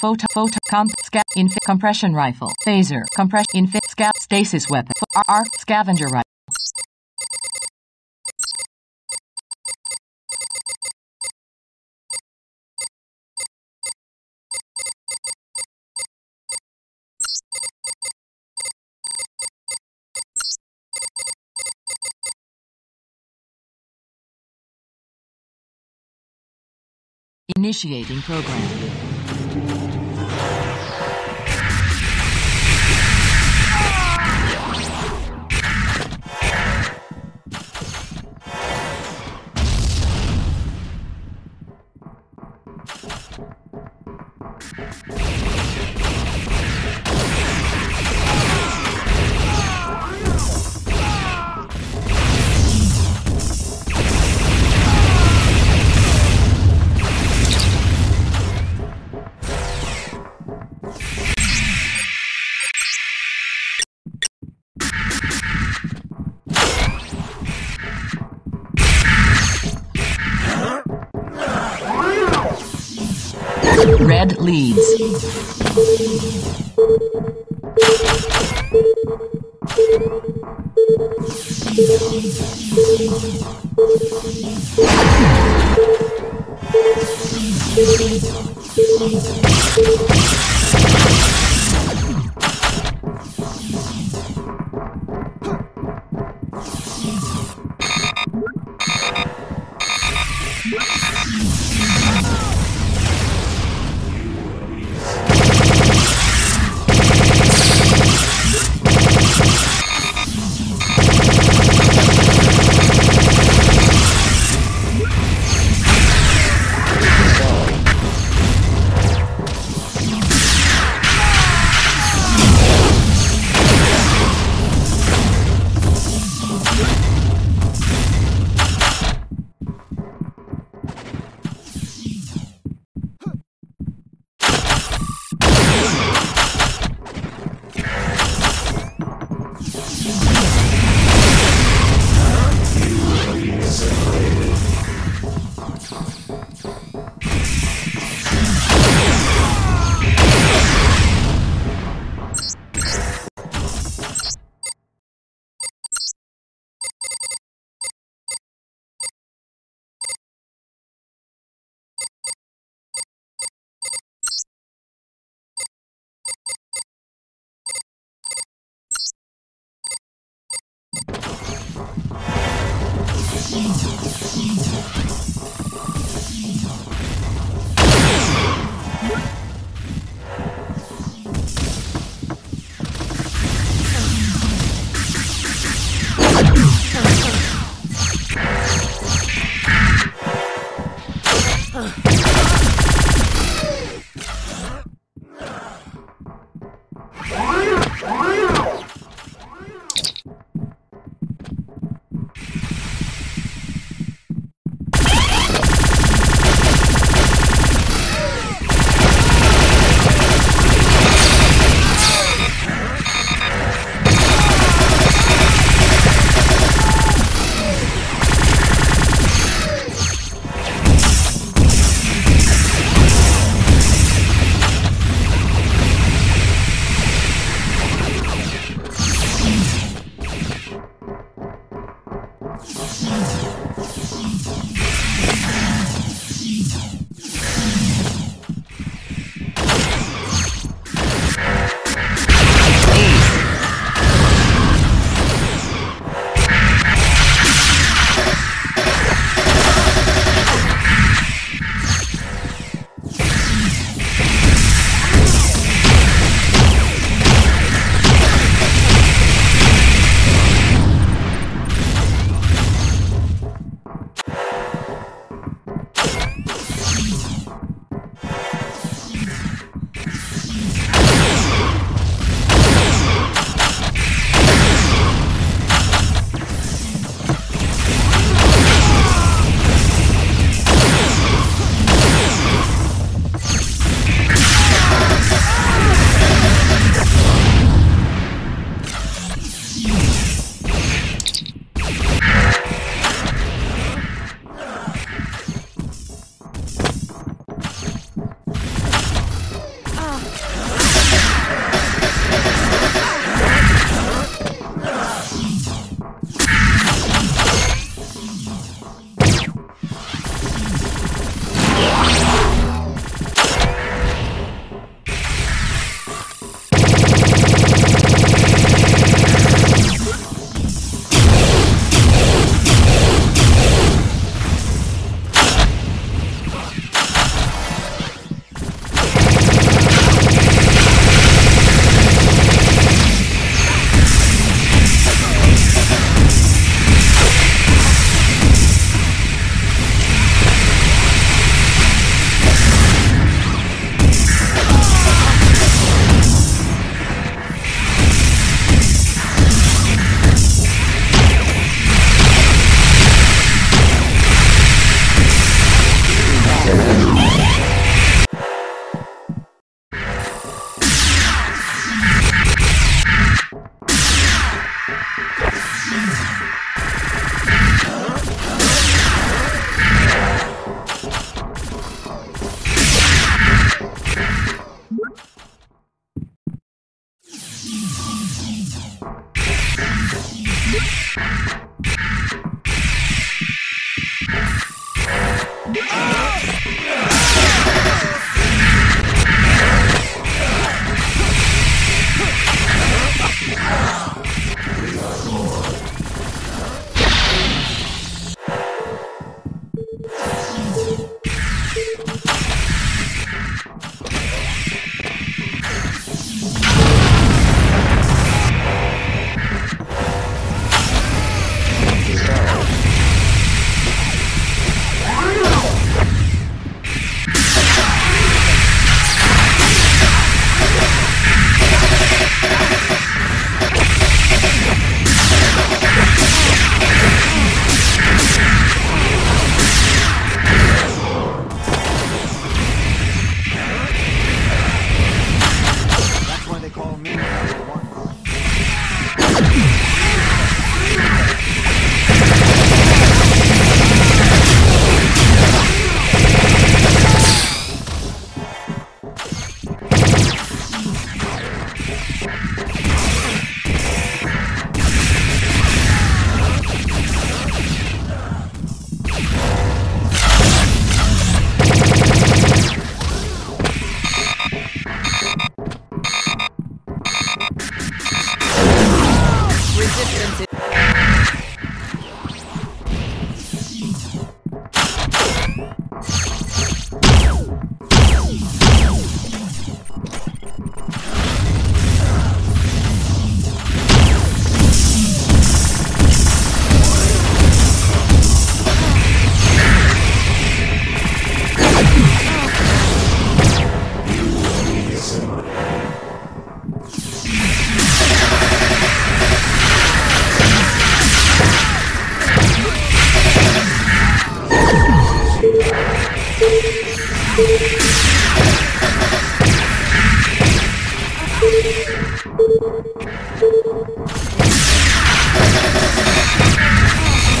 photo photo comp sca infi compression rifle phaser compress infi sca stasis weapon R scavenger rifle. Initiating program. Red leads.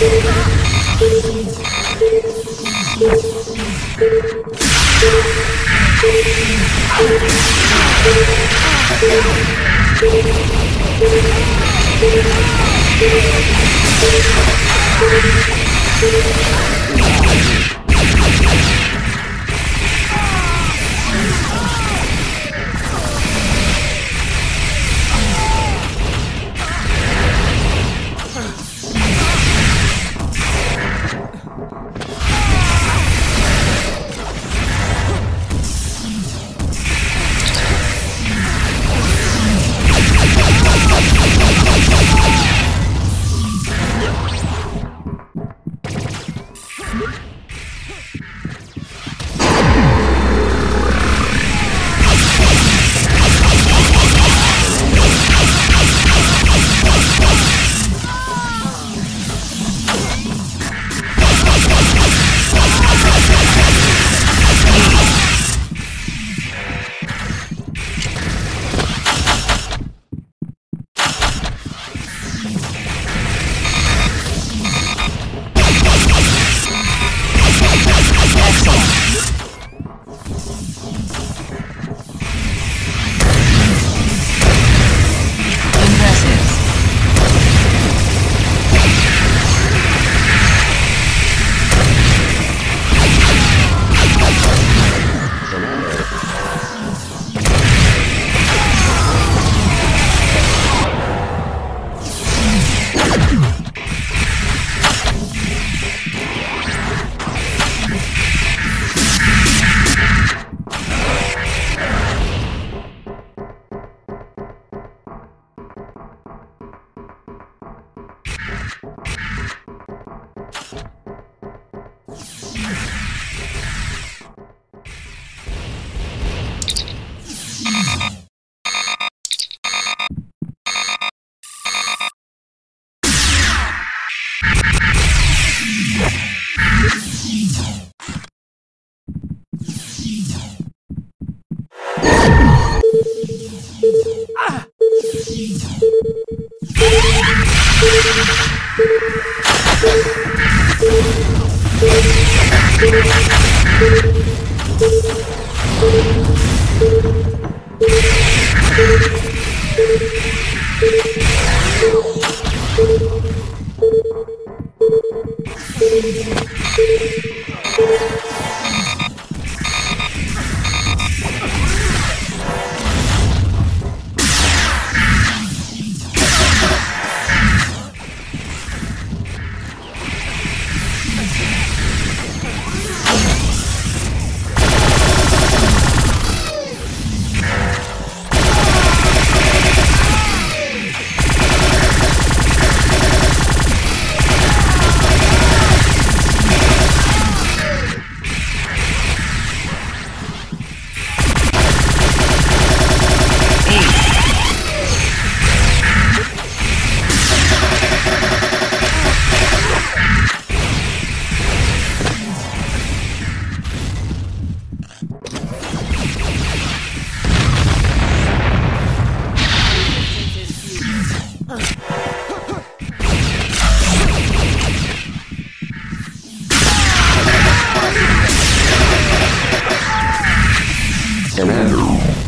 Impressive. Excellent.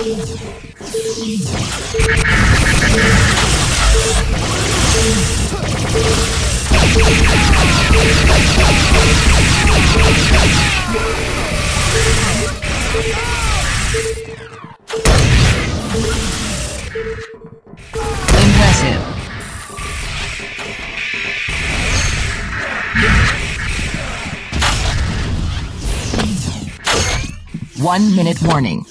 Impressive. One minute warning.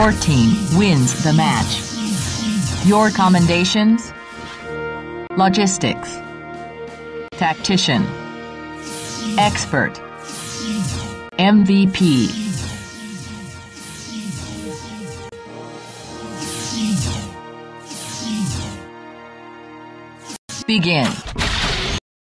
Your team wins the match. Your commendations? Logistics. Tactician. Expert. MVP. Begin.